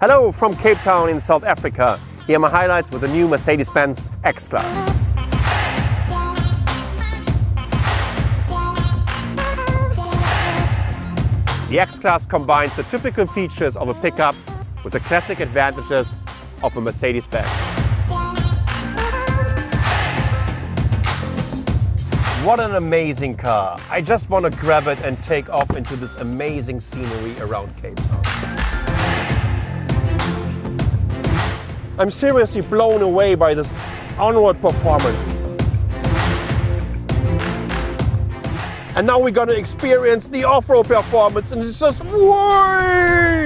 Hello from Cape Town in South Africa. Here are my highlights with the new Mercedes-Benz X-Class. The X-Class combines the typical features of a pickup with the classic advantages of a Mercedes-Benz. What an amazing car. I just want to grab it and take off into this amazing scenery around Cape Town. I'm seriously blown away by this on-road performance. And now we're gonna experience the off-road performance and it's just, whoo!